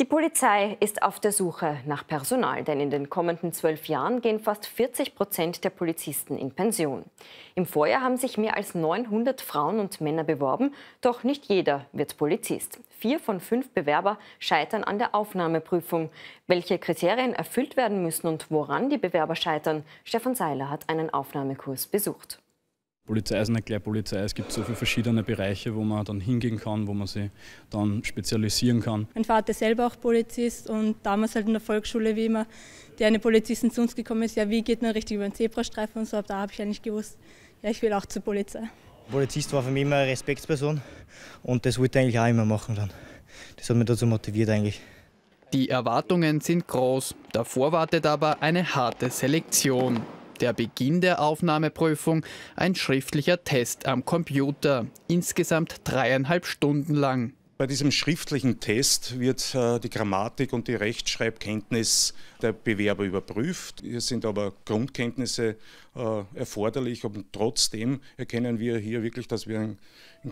Die Polizei ist auf der Suche nach Personal, denn in den kommenden zwölf Jahren gehen fast 40 Prozent der Polizisten in Pension. Im Vorjahr haben sich mehr als 900 Frauen und Männer beworben, doch nicht jeder wird Polizist. Vier von fünf Bewerber scheitern an der Aufnahmeprüfung. Welche Kriterien erfüllt werden müssen und woran die Bewerber scheitern, Stefan Seiler hat einen Aufnahmekurs besucht. Polizei ist nicht gleich Polizei. Es gibt so viele verschiedene Bereiche, wo man dann hingehen kann, wo man sich dann spezialisieren kann. Mein Vater ist selber auch Polizist und damals halt in der Volksschule, wie immer der eine Polizistin zu uns gekommen ist, ja, wie geht man richtig über den Zebrastreifen und so, da habe ich eigentlich gewusst, ja, ich will auch zur Polizei. Polizist war für mich immer eine Respektsperson und das wollte ich eigentlich auch immer machen dann. Das hat mich dazu motiviert eigentlich. Die Erwartungen sind groß, davor wartet aber eine harte Selektion der Beginn der Aufnahmeprüfung ein schriftlicher Test am Computer, insgesamt dreieinhalb Stunden lang. Bei diesem schriftlichen Test wird äh, die Grammatik und die Rechtschreibkenntnis der Bewerber überprüft. Hier sind aber Grundkenntnisse äh, erforderlich und trotzdem erkennen wir hier wirklich, dass wir in,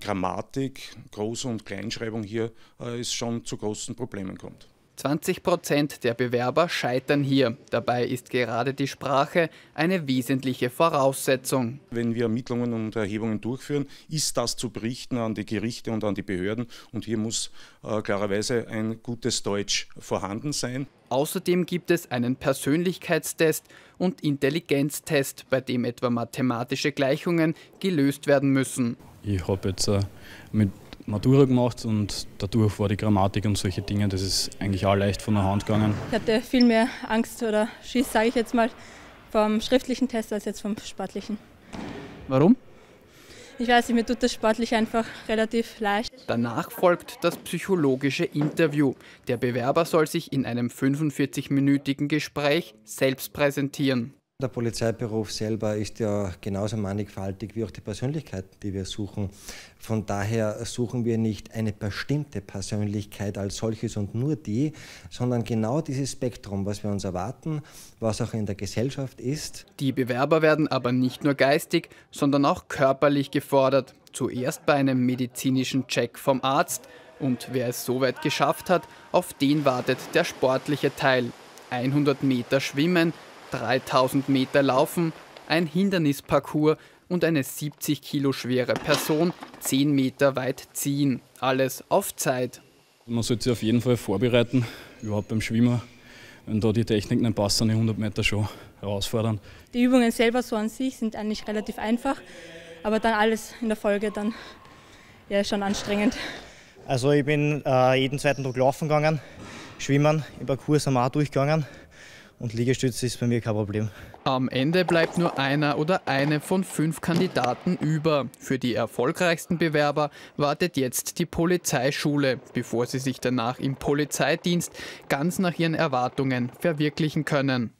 Grammatik, Groß- und Kleinschreibung hier äh, es schon zu großen Problemen kommt. 20 Prozent der Bewerber scheitern hier. Dabei ist gerade die Sprache eine wesentliche Voraussetzung. Wenn wir Ermittlungen und Erhebungen durchführen, ist das zu berichten an die Gerichte und an die Behörden. Und hier muss äh, klarerweise ein gutes Deutsch vorhanden sein. Außerdem gibt es einen Persönlichkeitstest und Intelligenztest, bei dem etwa mathematische Gleichungen gelöst werden müssen. Ich habe jetzt äh, mit Matura gemacht und dadurch war die Grammatik und solche Dinge, das ist eigentlich auch leicht von der Hand gegangen. Ich hatte viel mehr Angst oder Schiss, sage ich jetzt mal, vom schriftlichen Test als jetzt vom sportlichen. Warum? Ich weiß nicht, mir tut das sportlich einfach relativ leicht. Danach folgt das psychologische Interview. Der Bewerber soll sich in einem 45-minütigen Gespräch selbst präsentieren. Der Polizeiberuf selber ist ja genauso mannigfaltig wie auch die Persönlichkeit, die wir suchen. Von daher suchen wir nicht eine bestimmte Persönlichkeit als solches und nur die, sondern genau dieses Spektrum, was wir uns erwarten, was auch in der Gesellschaft ist. Die Bewerber werden aber nicht nur geistig, sondern auch körperlich gefordert. Zuerst bei einem medizinischen Check vom Arzt. Und wer es soweit geschafft hat, auf den wartet der sportliche Teil. 100 Meter Schwimmen, 3000 Meter Laufen, ein Hindernisparcours und eine 70 Kilo schwere Person 10 Meter weit ziehen. Alles auf Zeit. Man sollte sich auf jeden Fall vorbereiten, überhaupt beim Schwimmen. Wenn da die Technik nicht passt, sind die 100 Meter schon herausfordernd. Die Übungen selber so an sich sind eigentlich relativ einfach, aber dann alles in der Folge dann ja, schon anstrengend. Also ich bin äh, jeden zweiten Tag laufen gegangen, schwimmen, im Parcours am auch durchgegangen und Liegestütze ist bei mir kein Problem. Am Ende bleibt nur einer oder eine von fünf Kandidaten über. Für die erfolgreichsten Bewerber wartet jetzt die Polizeischule, bevor sie sich danach im Polizeidienst ganz nach ihren Erwartungen verwirklichen können.